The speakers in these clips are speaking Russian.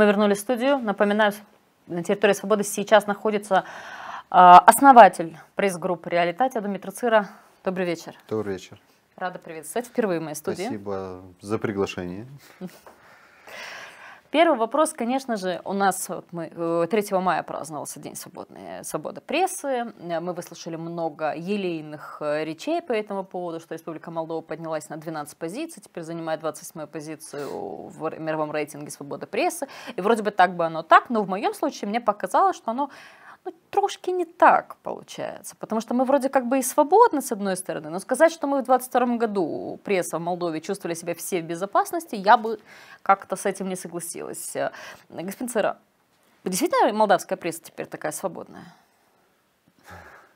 Мы вернулись в студию. Напоминаю, на территории Свободы сейчас находится а, основатель пресс-группы «Реалитатия» Дмитрий Цира. Добрый вечер. Добрый вечер. Рада приветствовать впервые в моей студии. Спасибо за приглашение. Первый вопрос, конечно же, у нас вот мы, 3 э, мая праздновался День свободной, свободы прессы. Мы выслушали много елейных э, речей по этому поводу, что Республика Молдова поднялась на 12 позиций, теперь занимает 28-ю позицию в мировом рейтинге свободы прессы. И вроде бы так бы оно так, но в моем случае мне показалось, что оно ну, трошки не так получается, потому что мы вроде как бы и свободны с одной стороны, но сказать, что мы в 22 году пресса в Молдове чувствовали себя все в безопасности, я бы как-то с этим не согласилась. Э, господин Цера, действительно молдавская пресса теперь такая свободная?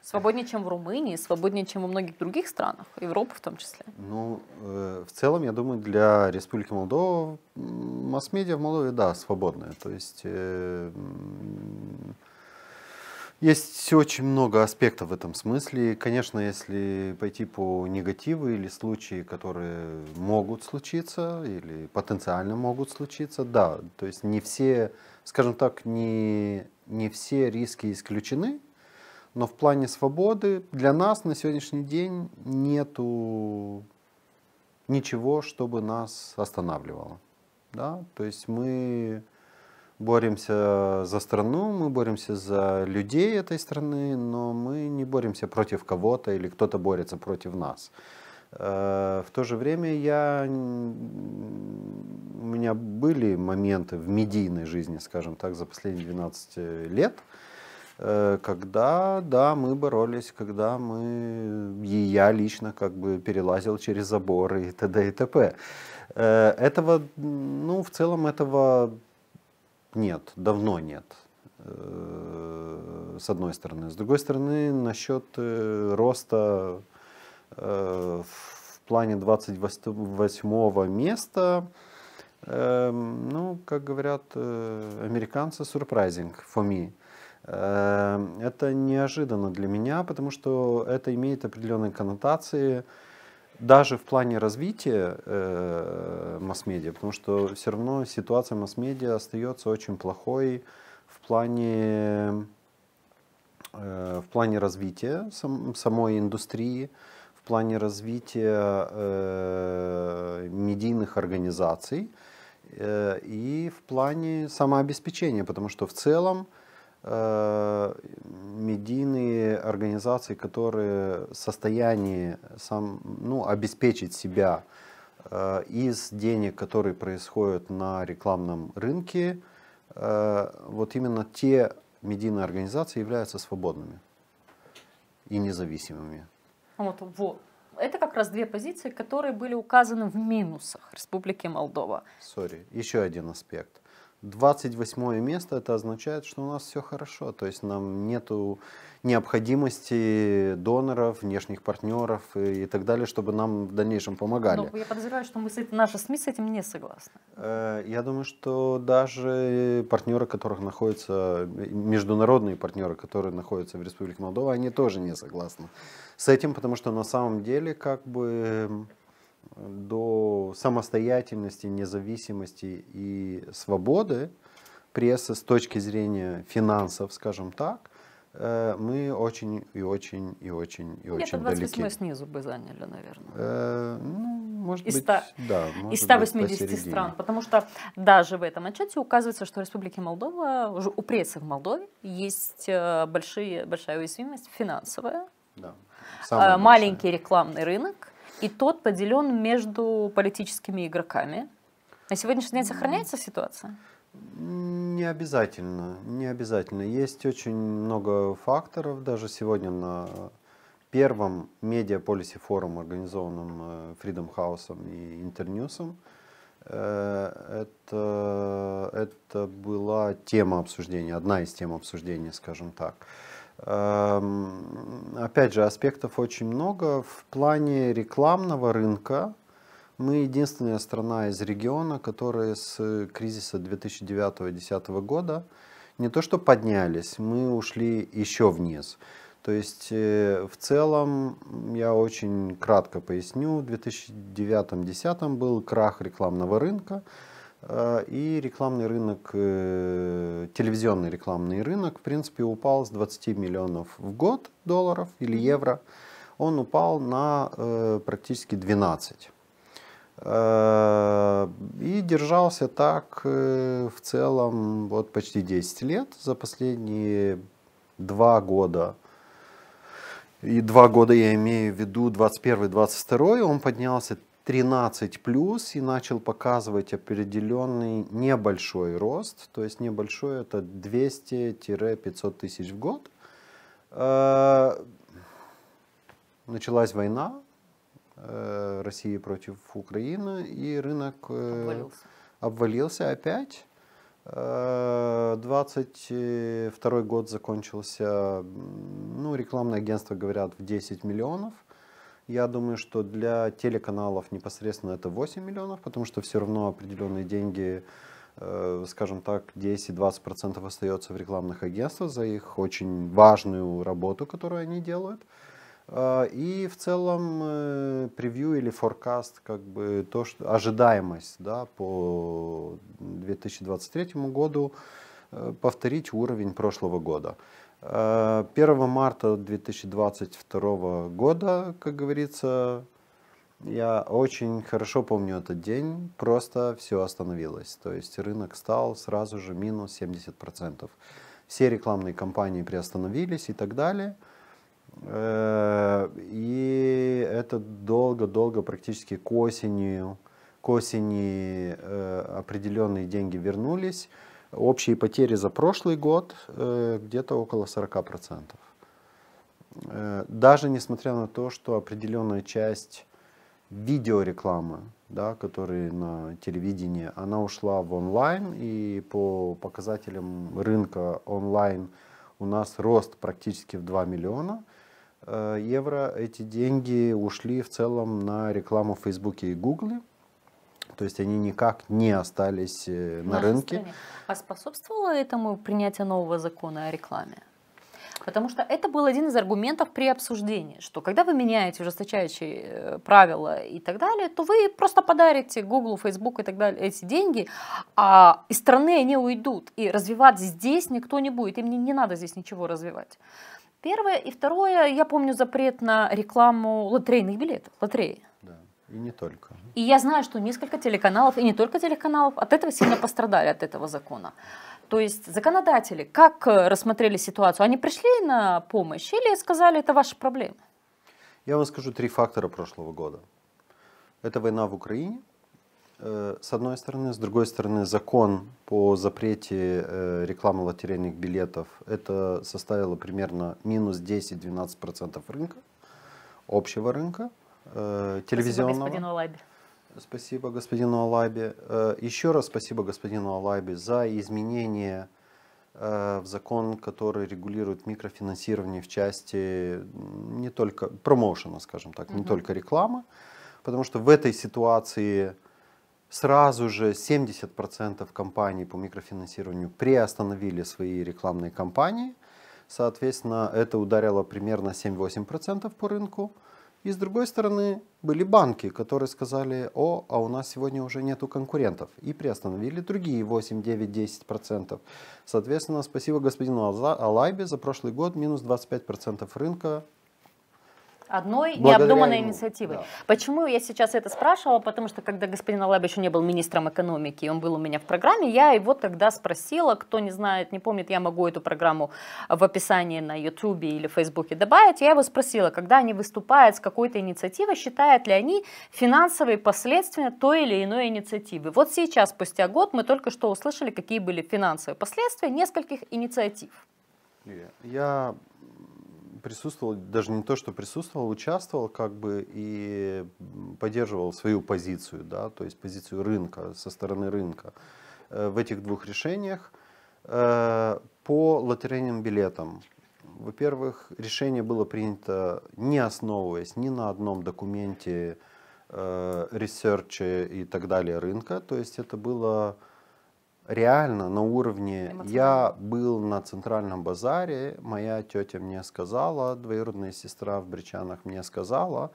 Свободнее, чем в Румынии, свободнее, чем во многих других странах, Европы в том числе. Ну, э, в целом, я думаю, для Республики Молдова масс-медиа в Молдове, да, свободная. То есть э, есть очень много аспектов в этом смысле. Конечно, если пойти по негативу или случаи, которые могут случиться или потенциально могут случиться, да, то есть не все, скажем так, не, не все риски исключены, но в плане свободы для нас на сегодняшний день нету ничего, чтобы нас останавливало. Да? То есть мы боремся за страну, мы боремся за людей этой страны, но мы не боремся против кого-то или кто-то борется против нас. Э, в то же время я, у меня были моменты в медийной жизни, скажем так, за последние 12 лет, э, когда, да, мы боролись, когда мы, и я лично как бы перелазил через заборы и т.д. и т.п. Э, этого, ну, в целом этого нет, давно нет. Э, с одной стороны. С другой стороны, насчет э, роста э, в плане 28 места, ну, как говорят американцы, surprising for me. Это неожиданно для меня, потому что это имеет определенные коннотации даже в плане развития э, масс-медиа, потому что все равно ситуация масс-медиа остается очень плохой в плане, э, в плане развития сам, самой индустрии, в плане развития э, медийных организаций э, и в плане самообеспечения, потому что в целом медийные организации, которые в состоянии сам, ну, обеспечить себя э, из денег, которые происходят на рекламном рынке, э, вот именно те медийные организации являются свободными и независимыми. Вот, вот. Это как раз две позиции, которые были указаны в минусах Республики Молдова. Сори, еще один аспект. 28 место, это означает, что у нас все хорошо. То есть нам нету необходимости доноров, внешних партнеров и, так далее, чтобы нам в дальнейшем помогали. Но я подозреваю, что мы с этим, наши СМИ с этим не согласны. Э, я думаю, что даже партнеры, которых находятся, международные партнеры, которые находятся в Республике Молдова, они тоже не согласны с этим, потому что на самом деле как бы до самостоятельности, независимости и свободы прессы с точки зрения финансов, скажем так, э, мы очень и очень и очень и очень далеки. мы снизу бы заняли, наверное. Э, ну, может из быть, 100, да. Может из 180 быть, стран. Потому что даже в этом отчете указывается, что в Республике Молдова, уже у прессы в Молдове есть э, большие, большая уязвимость финансовая, да. маленький рекламный рынок, и тот поделен между политическими игроками. На сегодняшний день сохраняется ситуация? Не обязательно, не обязательно. Есть очень много факторов. Даже сегодня на первом медиа-полисе форум, организованном э, Freedom House и Интерньюсом, э, это, это была тема обсуждения, одна из тем обсуждения, скажем так. Эм, опять же, аспектов очень много. В плане рекламного рынка мы единственная страна из региона, которая с кризиса 2009-2010 года не то что поднялись, мы ушли еще вниз. То есть э, в целом, я очень кратко поясню, в 2009-2010 был крах рекламного рынка, и рекламный рынок, э, телевизионный рекламный рынок, в принципе, упал с 20 миллионов в год долларов или евро, он упал на э, практически 12. И держался так в целом вот почти 10 лет. За последние два года, и два года я имею в виду 21-22, он поднялся 13 плюс и начал показывать определенный небольшой рост, то есть небольшой это 200-500 тысяч в год. Э, началась война э, России против Украины, и рынок э, обвалился, обвалился опять. 22 год закончился, ну, рекламное агентство говорят, в 10 миллионов. Я думаю, что для телеканалов непосредственно это 8 миллионов, потому что все равно определенные деньги, э, скажем так, 10-20% остается в рекламных агентствах за их очень важную работу, которую они делают. Э, и в целом э, превью или форкаст, как бы то, что ожидаемость да, по 2023 году повторить уровень прошлого года. 1 марта 2022 года, как говорится, я очень хорошо помню этот день, просто все остановилось. То есть рынок стал сразу же минус 70%. Все рекламные кампании приостановились и так далее. Э, и это долго-долго, практически к осени, к осени э, определенные деньги вернулись. Общие потери за прошлый год э, где-то около 40%. Э, даже несмотря на то, что определенная часть видеорекламы, да, которые на телевидении, она ушла в онлайн, и по показателям рынка онлайн у нас рост практически в 2 миллиона э, евро. Эти деньги ушли в целом на рекламу в Фейсбуке и Гугле. То есть они никак не остались э, на рынке. Стране. А способствовало этому принятие нового закона о рекламе? Потому что это был один из аргументов при обсуждении, что когда вы меняете ужесточающие э, правила и так далее, то вы просто подарите Google, Facebook и так далее эти деньги, а из страны они уйдут. И развивать здесь никто не будет, им не, не надо здесь ничего развивать. Первое. И второе, я помню запрет на рекламу лотерейных билетов, лотереи. И не только. И я знаю, что несколько телеканалов, и не только телеканалов, от этого сильно пострадали, от этого закона. То есть законодатели как э, рассмотрели ситуацию? Они пришли на помощь или сказали, это ваши проблемы? Я вам скажу три фактора прошлого года. Это война в Украине, э, с одной стороны. С другой стороны, закон по запрете э, рекламы лотерейных билетов. Это составило примерно минус 10-12% рынка, общего рынка телевизионного. Спасибо господину Алайбе. Спасибо господину Алайбе. Э, еще раз спасибо господину Алайбе за изменение э, в закон, который регулирует микрофинансирование в части не только промоушена, скажем так, угу. не только рекламы, потому что в этой ситуации сразу же 70% компаний по микрофинансированию приостановили свои рекламные кампании. Соответственно, это ударило примерно 7-8% по рынку. И с другой стороны, были банки, которые сказали, о, а у нас сегодня уже нету конкурентов. И приостановили другие 8, 9, 10%. Соответственно, спасибо господину Алайбе за прошлый год минус 25% рынка одной Благодаря необдуманной ему. инициативой. Да. Почему я сейчас это спрашивала? Потому что когда господин Алаб еще не был министром экономики, он был у меня в программе, я его тогда спросила, кто не знает, не помнит, я могу эту программу в описании на YouTube или Фейсбуке добавить, я его спросила, когда они выступают с какой-то инициативой, считают ли они финансовые последствия той или иной инициативы. Вот сейчас, спустя год, мы только что услышали, какие были финансовые последствия нескольких инициатив. Я присутствовал, даже не то, что присутствовал, участвовал как бы и поддерживал свою позицию, да, то есть позицию рынка, со стороны рынка э, в этих двух решениях. Э, по лотерейным билетам. Во-первых, решение было принято не основываясь ни на одном документе, э, research е и так далее рынка, то есть это было реально на уровне... Я был на центральном базаре, моя тетя мне сказала, двоюродная сестра в Бричанах мне сказала,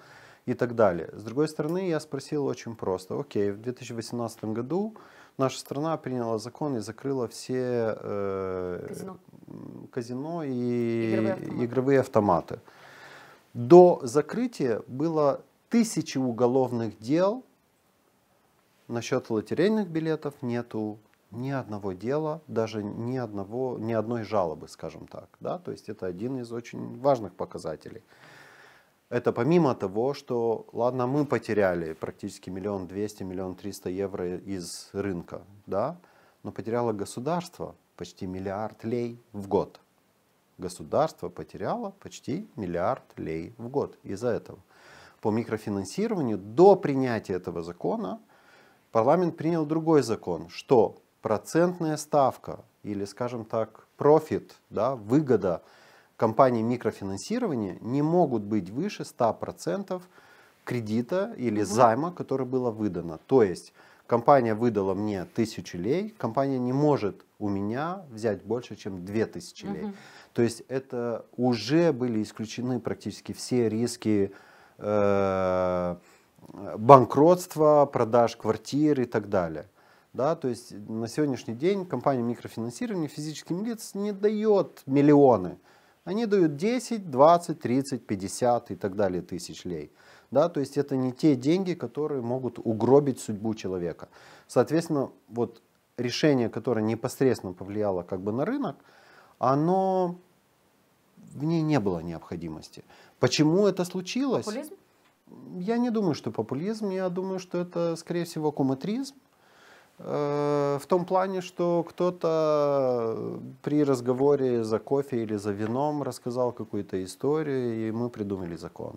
и так далее. С другой стороны, я спросил очень просто. Окей, в 2018 году наша страна приняла закон и закрыла все э, казино. казино и игровые автоматы. игровые автоматы. До закрытия было тысячи уголовных дел насчет лотерейных билетов, нету ни одного дела, даже ни, одного, ни одной жалобы, скажем так. Да? То есть это один из очень важных показателей. Это помимо того, что, ладно, мы потеряли практически миллион двести, миллион триста евро из рынка, да, но потеряло государство почти миллиард лей в год. Государство потеряло почти миллиард лей в год из-за этого. По микрофинансированию до принятия этого закона парламент принял другой закон, что процентная ставка или, скажем так, профит, да, выгода – компании микрофинансирования не могут быть выше 100% кредита или угу. займа, который было выдано. То есть компания выдала мне тысячу лей, компания не может у меня взять больше, чем 2000 лей. Угу. То есть это уже были исключены практически все риски э, банкротства, продаж квартир и так далее. Да, то есть на сегодняшний день компания микрофинансирования физическим лицам не дает миллионы. Они дают 10, 20, 30, 50 и так далее тысяч лей. Да, то есть это не те деньги, которые могут угробить судьбу человека. Соответственно, вот решение, которое непосредственно повлияло как бы на рынок, оно в ней не было необходимости. Почему это случилось? Популизм? Я не думаю, что популизм, я думаю, что это, скорее всего, куматризм. Э, в том плане, что кто-то при разговоре за кофе или за вином рассказал какую-то историю, и мы придумали закон.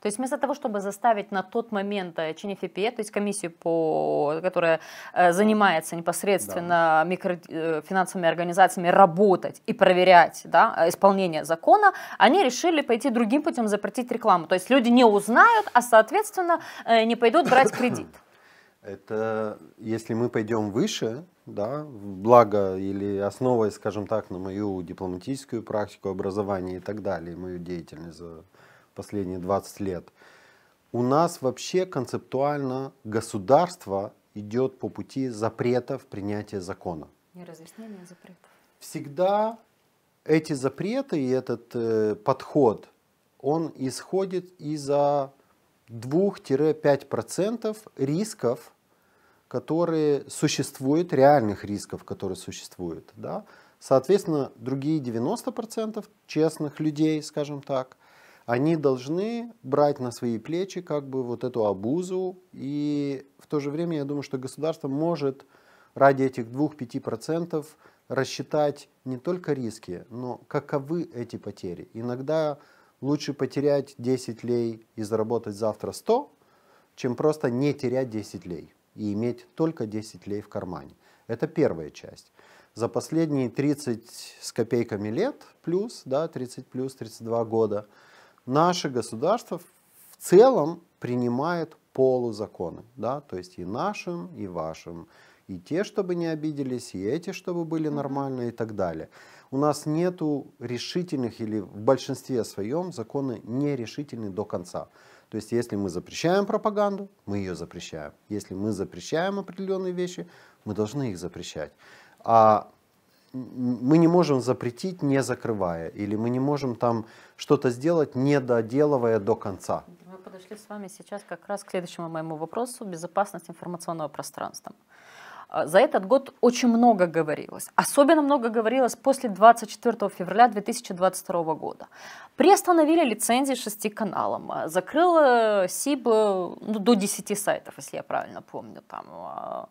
То есть вместо того, чтобы заставить на тот момент ЧНФП, то есть комиссию, по, которая э, занимается непосредственно да. микрофинансовыми организациями, работать и проверять да, исполнение закона, они решили пойти другим путем, запретить рекламу. То есть люди не узнают, а соответственно э, не пойдут брать кредит. Это если мы пойдем выше, да, благо или основой, скажем так, на мою дипломатическую практику образования и так далее, мою деятельность за последние 20 лет, у нас вообще концептуально государство идет по пути запретов принятия закона. Не разъяснение запретов. Всегда эти запреты и этот э, подход, он исходит из-за 2-5% рисков, которые существуют, реальных рисков, которые существуют. Да? Соответственно, другие 90% честных людей, скажем так, они должны брать на свои плечи как бы вот эту обузу. И в то же время я думаю, что государство может ради этих 2-5% рассчитать не только риски, но каковы эти потери. Иногда лучше потерять 10 лей и заработать завтра 100, чем просто не терять 10 лей и иметь только 10 лей в кармане. Это первая часть. За последние 30 с копейками лет, плюс, да, 30 плюс, 32 года, наше государство в целом принимает полузаконы, да, то есть и нашим, и вашим, и те, чтобы не обиделись, и эти, чтобы были нормально, и так далее у нас нету решительных или в большинстве своем законы не решительны до конца. То есть если мы запрещаем пропаганду, мы ее запрещаем. Если мы запрещаем определенные вещи, мы должны их запрещать. А мы не можем запретить, не закрывая, или мы не можем там что-то сделать, не доделывая до конца. Подошли с вами сейчас как раз к следующему моему вопросу – безопасность информационного пространства. А, за этот год очень много говорилось. Особенно много говорилось после 24 февраля 2022 года. Приостановили лицензии шести каналам, а, закрыл СИБ ну, до 10 сайтов, если я правильно помню. Там, а.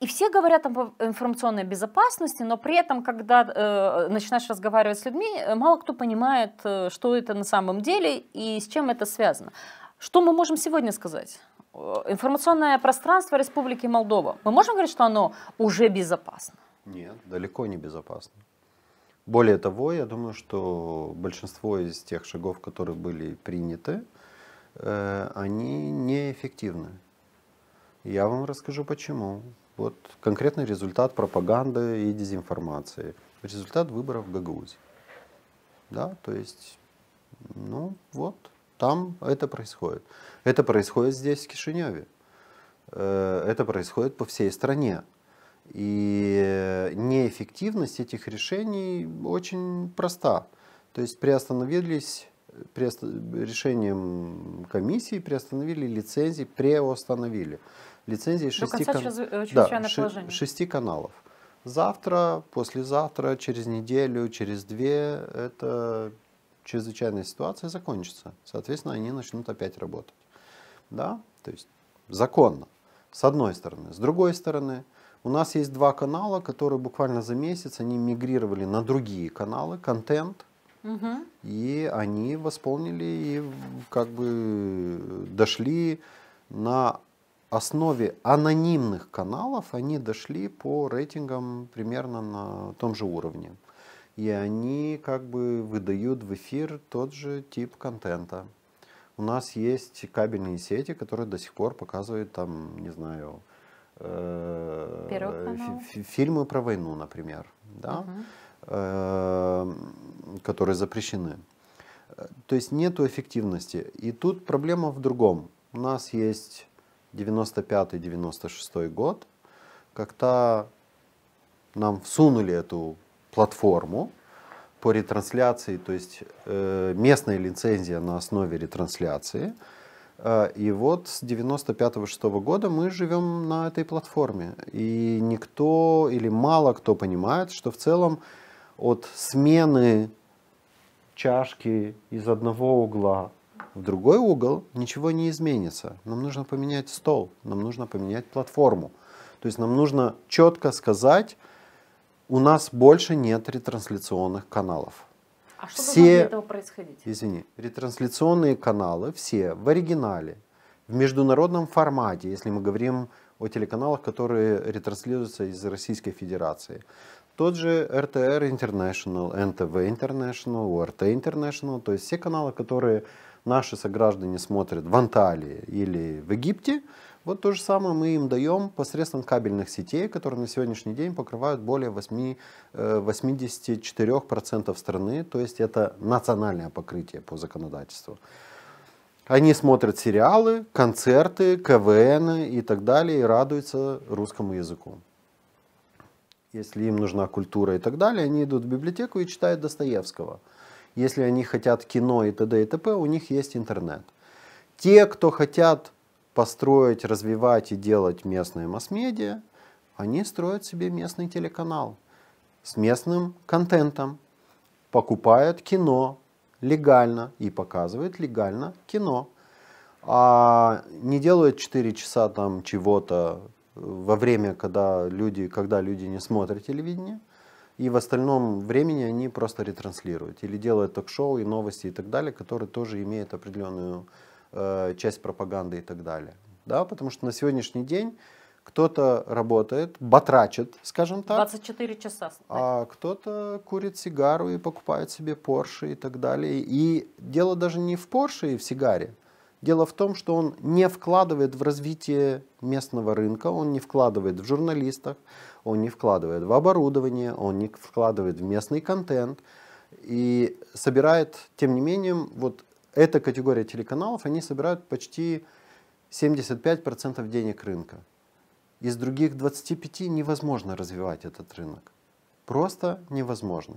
И все говорят об информационной безопасности, но при этом, когда э, начинаешь разговаривать с людьми, мало кто понимает, э, что это на самом деле и с чем это связано. Что мы можем сегодня сказать? Э, информационное пространство Республики Молдова, мы можем говорить, что оно уже безопасно? Нет, далеко не безопасно. Более того, я думаю, что большинство из тех шагов, которые были приняты, э, они неэффективны. Я вам расскажу почему. Вот конкретный результат пропаганды и дезинформации. Результат выборов в Гагаузии. Да, то есть, ну вот, там это происходит. Это происходит здесь, в Кишиневе. Э, это происходит по всей стране. И неэффективность этих решений очень проста. То есть приостановились при решением комиссии приостановили лицензии, приостановили лицензии шести, кон... Э, да, шести каналов. Завтра, послезавтра, через неделю, через две эта чрезвычайная ситуация закончится. Соответственно, они начнут опять работать. Да? То есть законно, с одной стороны. С другой стороны, у нас есть два канала, которые буквально за месяц они мигрировали на другие каналы, контент, угу. и они восполнили и как бы дошли на основе анонимных каналов, они дошли по рейтингам примерно на том же уровне. И они как бы выдают в эфир тот же тип контента. У нас есть кабельные сети, которые до сих пор показывают там, не знаю, э, фильмы про войну, например, да, угу. Э, которые запрещены. То есть нету эффективности. И тут проблема в другом. У нас есть 95-96 год, когда нам всунули эту платформу, по ретрансляции, то есть э, местная лицензия на основе ретрансляции. Э, и вот с 95-6 года мы живем на этой платформе. И никто или мало кто понимает, что в целом от смены чашки из одного угла в другой угол ничего не изменится. Нам нужно поменять стол, нам нужно поменять платформу. То есть нам нужно четко сказать, у нас больше нет ретрансляционных каналов. А что все, должно для этого происходить? Извини, ретрансляционные каналы все в оригинале, в международном формате, если мы говорим о телеканалах, которые ретранслируются из Российской Федерации. Тот же RTR International, NTV International, ORT International, то есть все каналы, которые наши сограждане смотрят в Анталии или в Египте, вот то же самое мы им даем посредством кабельных сетей, которые на сегодняшний день покрывают более 8, 84% э, страны, то есть это национальное покрытие по законодательству. Они смотрят сериалы, концерты, КВН и так далее и радуются русскому языку. Если им нужна культура и так далее, они идут в библиотеку и читают Достоевского. Если они хотят кино и т.д. и т.п., у них есть интернет. Те, кто хотят построить, развивать и делать местные масс-медиа, они строят себе местный телеканал с местным контентом, покупают кино легально и показывают легально кино. А не делают 4 часа там чего-то во время, когда люди, когда люди не смотрят телевидение, и в остальном времени они просто ретранслируют или делают ток-шоу и новости и так далее, которые тоже имеют определенную Э, часть пропаганды и так далее. Да, потому что на сегодняшний день кто-то работает, батрачит, скажем так. 24 часа. А кто-то курит сигару и покупает себе Porsche и так далее. И дело даже не в Porsche и в сигаре. Дело в том, что он не вкладывает в развитие местного рынка, он не вкладывает в журналистов, он не вкладывает в оборудование, он не вкладывает в местный контент и собирает, тем не менее, вот эта категория телеканалов, они собирают почти 75% денег рынка. Из других 25 невозможно развивать этот рынок. Просто невозможно.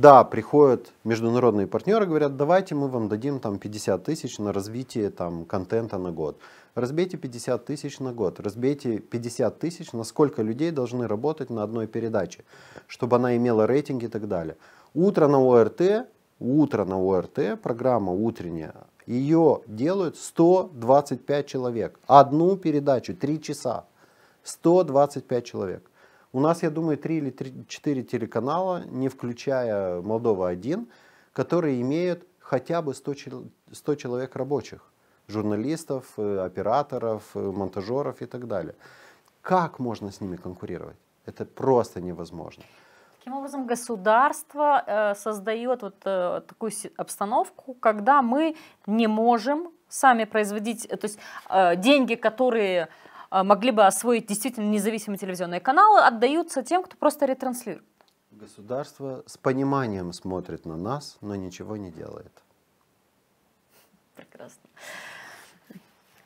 Да, приходят международные партнеры, говорят, давайте мы вам дадим там 50 тысяч на развитие там, контента на год. Разбейте 50 тысяч на год, разбейте 50 тысяч, на сколько людей должны работать на одной передаче, чтобы она имела рейтинг и так далее. Утро на ОРТ утро на ОРТ, программа утренняя, ее делают 125 человек. Одну передачу, 3 часа. 125 человек. У нас, я думаю, 3 или 3, 4 телеканала, не включая Молдова-1, которые имеют хотя бы 100, 100 человек рабочих. Журналистов, э, операторов, э, монтажеров и так далее. Как можно с ними конкурировать? Это просто невозможно. Таким образом, государство э, создает вот э, такую обстановку, когда мы не можем сами производить, э, то есть э, деньги, которые могли бы освоить действительно независимые телевизионные каналы, отдаются тем, кто просто ретранслирует. Государство с пониманием смотрит на нас, но ничего не делает. Прекрасно.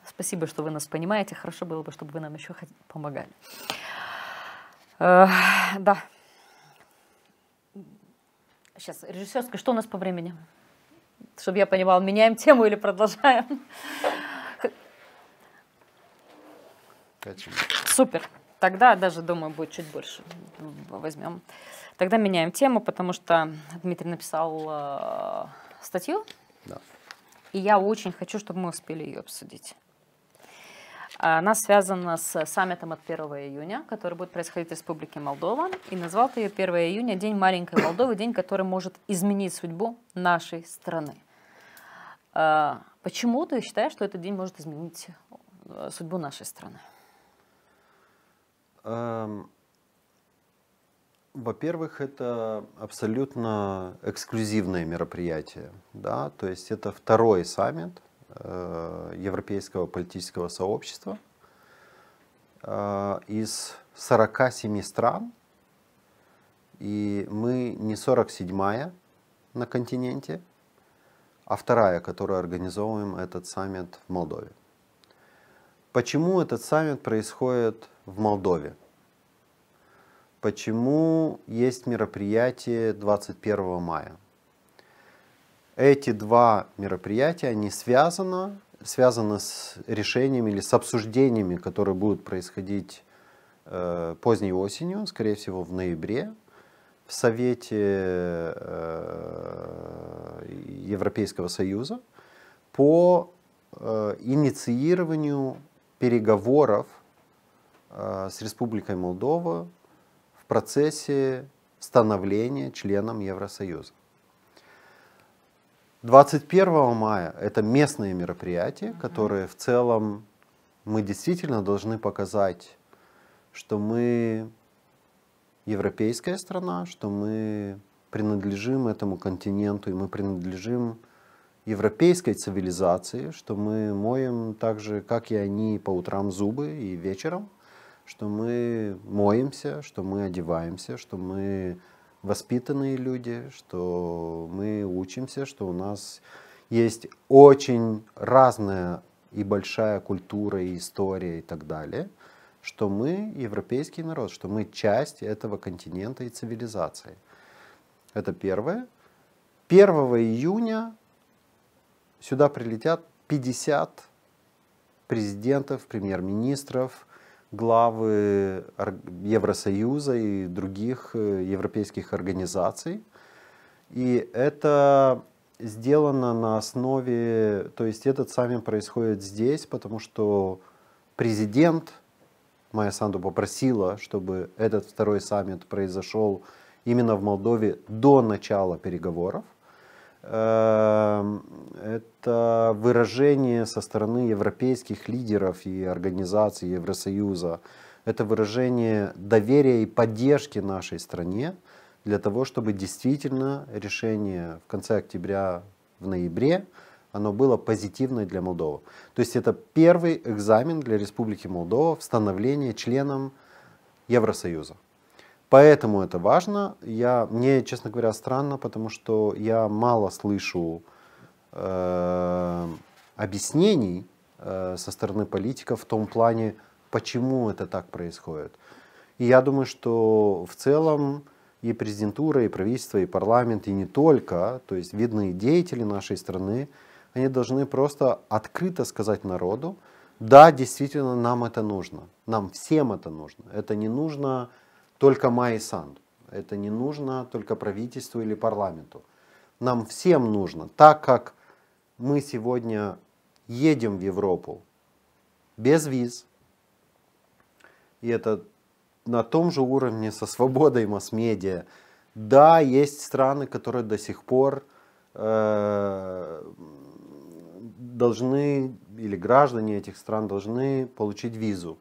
Спасибо, что вы нас понимаете. Хорошо было бы, чтобы вы нам еще помогали. Э, да. Сейчас, режиссерская, что у нас по времени? Чтобы я понимала, меняем тему или продолжаем? Супер. Тогда даже, думаю, будет чуть больше. Возьмем. Тогда меняем тему, потому что Дмитрий написал э, статью. Да. И я очень хочу, чтобы мы успели ее обсудить. Она связана с саммитом от 1 июня, который будет происходить в Республике Молдова. И назвал ты ее 1 июня День маленькой Молдовы, день, который может изменить судьбу нашей страны. А, почему ты считаешь, что этот день может изменить э, судьбу нашей страны? Эм, во-первых, это абсолютно эксклюзивное мероприятие. Да? То есть это второй саммит э, Европейского политического сообщества э, из 47 стран. И мы не 47-я на континенте, а вторая, которую организовываем этот саммит в Молдове. Почему этот саммит происходит в Молдове? Почему есть мероприятие 21 мая? Эти два мероприятия, они связаны, связаны с решениями или с обсуждениями, которые будут происходить э, поздней осенью, скорее всего в ноябре, в Совете э, Европейского Союза по э, инициированию переговоров с Республикой Молдова в процессе становления членом Евросоюза. 21 мая это местные мероприятия, которые в целом мы действительно должны показать, что мы европейская страна, что мы принадлежим этому континенту, и мы принадлежим европейской цивилизации, что мы моем так же, как и они, по утрам зубы и вечером, что мы моемся, что мы одеваемся, что мы воспитанные люди, что мы учимся, что у нас есть очень разная и большая культура, и история и так далее – что мы европейский народ, что мы часть этого континента и цивилизации. Это первое. 1 июня сюда прилетят 50 президентов, премьер-министров, главы Евросоюза и других э, европейских организаций. И это сделано на основе, то есть этот саммит происходит здесь, потому что президент Майя Санду попросила, чтобы этот второй саммит произошел именно в Молдове до начала переговоров. Эм, это выражение со стороны европейских лидеров и организаций Евросоюза. Это выражение доверия и поддержки нашей стране для того, чтобы действительно решение в конце октября, в ноябре оно было позитивное для Молдовы. То есть это первый экзамен для Республики Молдова в становлении членом Евросоюза. Поэтому это важно. Я, мне, честно говоря, странно, потому что я мало слышу э, объяснений э, со стороны политиков в том плане, почему это так происходит. И я думаю, что в целом и президентура, и правительство, и парламент, и не только, то есть видные деятели нашей страны, они должны просто открыто сказать народу, да, действительно, нам это нужно. Нам всем это нужно. Это не нужно только Майи Санду. Это не нужно только правительству или парламенту. Нам всем нужно. Так как мы сегодня едем в Европу без виз, и это на том же уровне со свободой масс-медиа. Да, есть страны, которые до сих пор э, должны, или граждане этих стран должны получить визу.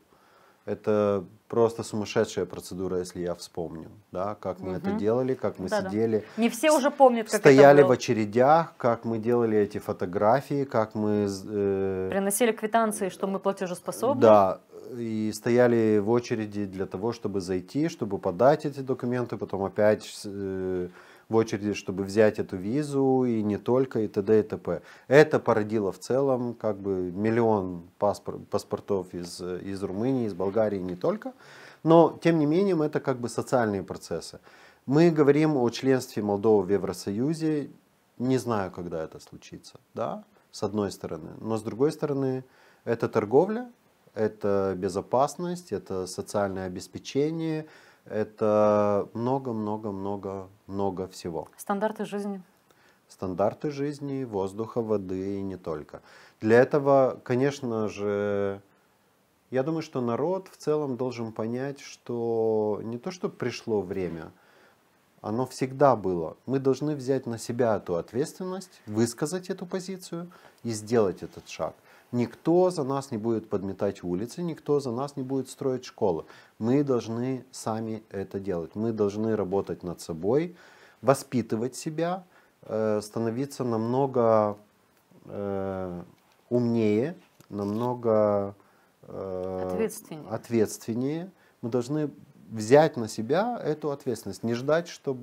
Это просто сумасшедшая процедура, если я вспомню, да, как мы угу. это делали, как мы да, сидели. Не все уже помнят, как Стояли это было. в очередях, как мы делали эти фотографии, как мы... Э, Приносили квитанции, что мы платежеспособны. Да, и стояли в очереди для того, чтобы зайти, чтобы подать эти документы, потом опять... Э, в очереди, чтобы взять эту визу, и не только, и т.д. и т.п. Это породило в целом как бы миллион паспор, паспортов из, из Румынии, из Болгарии, не только. Но, тем не менее, это как бы социальные процессы. Мы говорим о членстве Молдовы в Евросоюзе, не знаю, когда это случится, да, с одной стороны. Но с другой стороны, это торговля, это безопасность, это социальное обеспечение, это много-много-много-много всего. Стандарты жизни. Стандарты жизни, воздуха, воды и не только. Для этого, конечно же, я думаю, что народ в целом должен понять, что не то, что пришло время, оно всегда было. Мы должны взять на себя эту ответственность, высказать эту позицию и сделать этот шаг. Никто за нас не будет подметать улицы, никто за нас не будет строить школы. Мы должны сами это делать. Мы должны работать над собой, воспитывать себя, э, становиться намного э, умнее, намного э, ответственнее. ответственнее. Мы должны взять на себя эту ответственность, не ждать, чтобы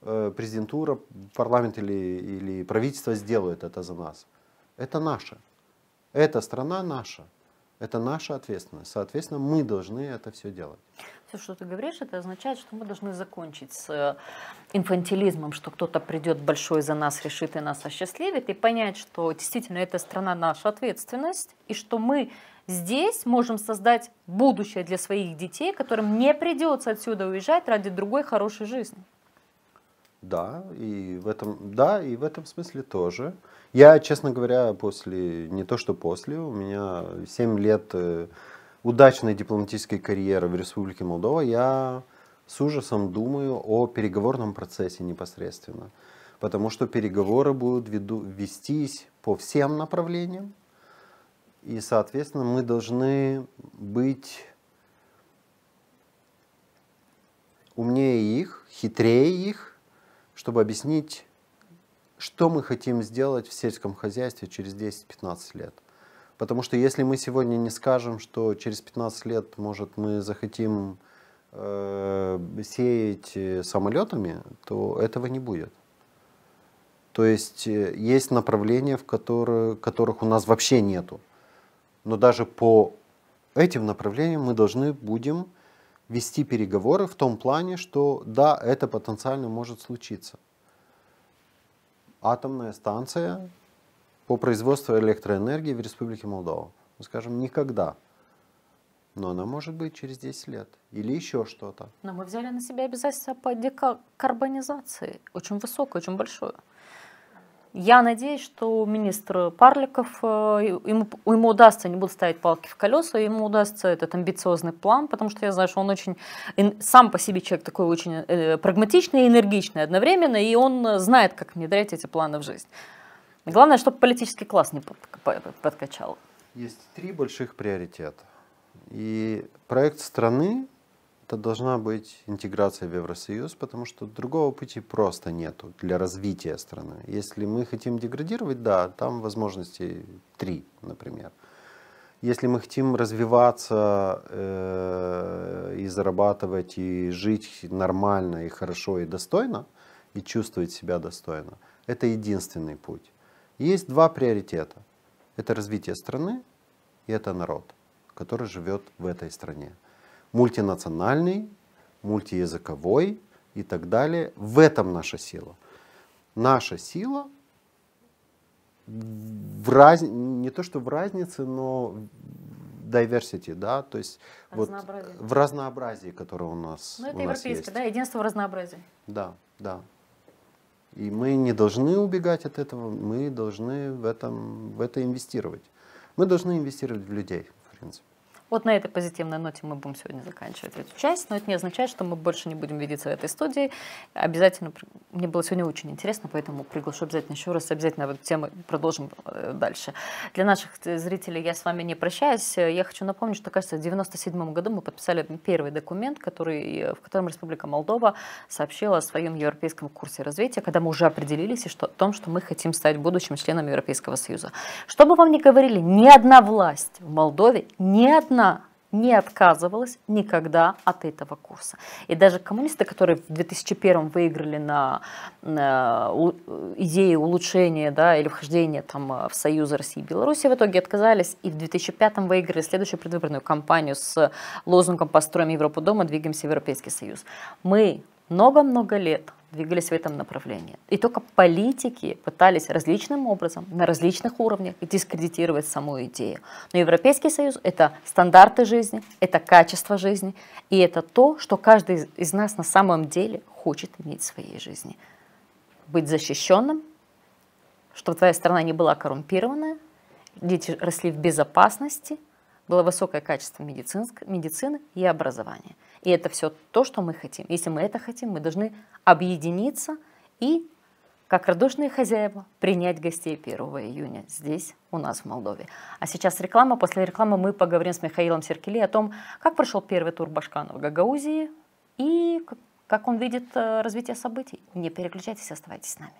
президентура, парламент или, или правительство сделают это за нас. Это наше. Эта страна наша. Это наша ответственность. Соответственно, мы должны это все делать. Все, что ты говоришь, это означает, что мы должны закончить с э, инфантилизмом, что кто-то придет большой за нас, решит и нас осчастливит, и понять, что действительно эта страна наша ответственность, и что мы здесь можем создать будущее для своих детей, которым не придется отсюда уезжать ради другой хорошей жизни. Да, и в этом, да, и в этом смысле тоже. Я, честно говоря, после, не то что после, у меня 7 лет э, удачной дипломатической карьеры в Республике Молдова, я с ужасом думаю о переговорном процессе непосредственно. Потому что переговоры будут веду, вестись по всем направлениям. И, соответственно, мы должны быть умнее их, хитрее их, чтобы объяснить, что мы хотим сделать в сельском хозяйстве через 10-15 лет. Потому что если мы сегодня не скажем, что через 15 лет, может, мы захотим э, сеять э, самолетами, то этого не будет. То есть э, есть направления, в которые, которых у нас вообще нету. Но даже по этим направлениям мы должны будем вести переговоры в том плане, что да, это потенциально может случиться. Атомная станция по производству электроэнергии в Республике Молдова. Мы скажем, никогда. Но она может быть через 10 лет. Или еще что-то. Но мы взяли на себя обязательство по декарбонизации. Очень высокое, очень большое. Я надеюсь, что министр Парликов, э, ему, ему удастся, не буду ставить палки в колеса, ему удастся этот амбициозный план, потому что я знаю, что он очень, сам по себе человек такой очень э, прагматичный и энергичный одновременно, и он знает, как внедрять эти планы в жизнь. Главное, чтобы политический класс не подкачал. Есть три больших приоритета. И проект страны это должна быть интеграция в Евросоюз, потому что другого пути просто нету для развития страны. Если мы хотим деградировать, да, там возможности три, например. Если мы хотим развиваться э, и зарабатывать, и жить нормально, и хорошо, и достойно, и чувствовать себя достойно, это единственный путь. Есть два приоритета. Это развитие страны и это народ, который живет в этой стране мультинациональный, мультиязыковой и так далее. В этом наша сила. Наша сила в раз... не то что в разнице, но diversity, да, то есть вот в разнообразии, которое у нас, ну, это есть. да, единство в разнообразии. Да, да. И мы не должны убегать от этого, мы должны в, этом, в это инвестировать. Мы должны инвестировать в людей, в принципе. Вот на этой позитивной ноте мы будем сегодня заканчивать эту часть, но это не означает, что мы больше не будем видеться в этой студии. Обязательно, мне было сегодня очень интересно, поэтому приглашу обязательно еще раз, обязательно эту тему продолжим э, дальше. Для наших зрителей я с вами не прощаюсь. Я хочу напомнить, что, кажется, в 1997 году мы подписали первый документ, который, в котором Республика Молдова сообщила о своем европейском курсе развития, когда мы уже определились и что, о том, что мы хотим стать будущим членом Европейского Союза. Что бы вам ни говорили, ни одна власть в Молдове, ни одна одна, не отказывалась никогда от этого курса. И даже коммунисты, которые в 2001 выиграли на, на идеи улучшения да, или вхождения там, в Союз России и Беларуси, в итоге отказались и в 2005 выиграли следующую предвыборную кампанию с лозунгом «Построим Европу дома, двигаемся в Европейский Союз». Мы много-много лет двигались в этом направлении. И только политики пытались различным образом, на различных уровнях дискредитировать саму идею. Но Европейский Союз – это стандарты жизни, это качество жизни, и это то, что каждый из нас на самом деле хочет иметь в своей жизни. Быть защищенным, чтобы твоя страна не была коррумпированная, дети росли в безопасности, было высокое качество медицины и образования. И это все то, что мы хотим. Если мы это хотим, мы должны объединиться и, как радушные хозяева, принять гостей 1 июня здесь, у нас в Молдове. А сейчас реклама. После рекламы мы поговорим с Михаилом Серкели о том, как прошел первый тур Башкана в Гагаузии и как он видит э, развитие событий. Не переключайтесь, оставайтесь с нами.